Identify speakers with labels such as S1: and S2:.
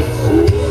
S1: Ooh.